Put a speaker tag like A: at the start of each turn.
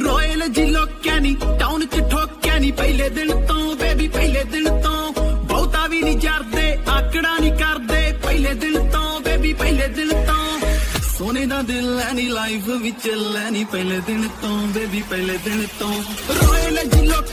A: Royal ਜੀ ਲੋਕਾਂ ਨਹੀਂ ਟਾਊਨ ਚ ਠੋਕਿਆ ਨਹੀਂ ਪਹਿਲੇ ਦਿਨ ਤੋਂ ਬੇਬੀ ਪਹਿਲੇ ਦਿਨ ਤੋਂ। ਬਹੁਤਾ ਵੀ ਨਹੀਂ ਜਰਦੇ, ਆਕੜਾ ਨਹੀਂ ਕਰਦੇ, ਪਹਿਲੇ ਦਿਨ ਤੋਂ ਬੇਬੀ ਪਹਿਲੇ ਦਿਨ ਤੋਂ। ਸੋਨੇ ਦਾ ਦਿਲ ਲੈਣੀ ਲਾਈਫ ਵਿੱਚ ਲੈਣੀ ਪਹਿਲੇ ਦਿਨ ਤੋਂ ਬੇਬੀ ਪਹਿਲੇ ਦਿਨ ਤੋਂ। ਰੋਇਲ ਜੀ ਲੋਕ